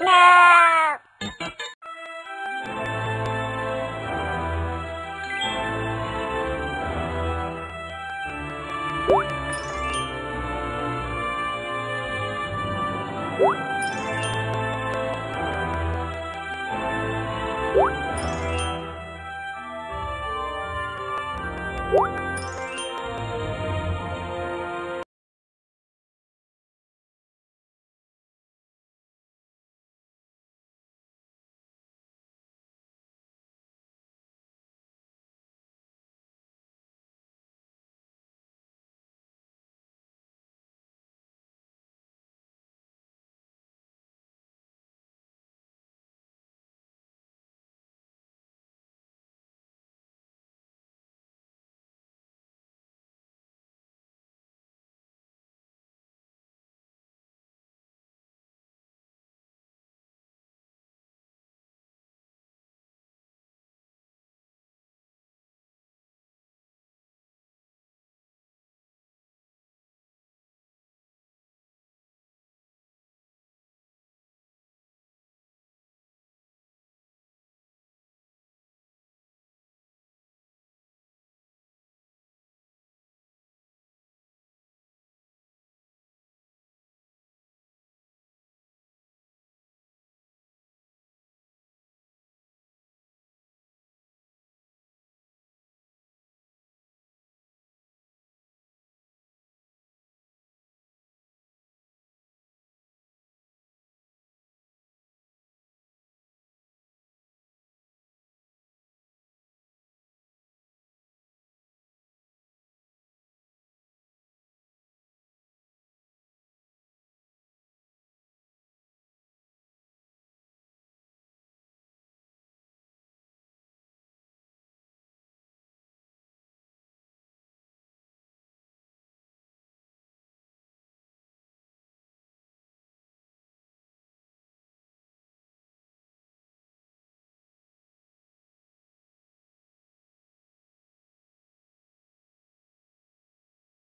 Nah. you